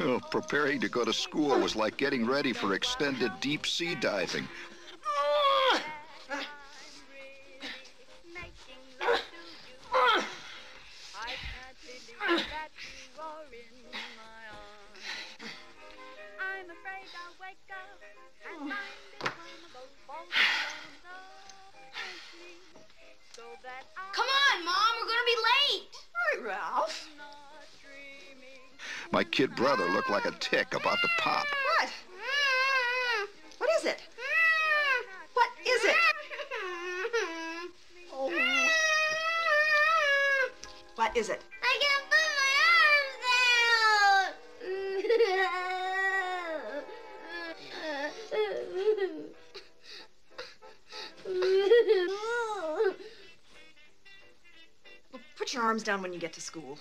Oh, preparing to go to school was like getting ready for extended deep sea diving. Come on, My kid brother looked like a tick about to pop. What? What is it? What is it? Oh. What is it? I can't put my arms Put your arms down when you get to school.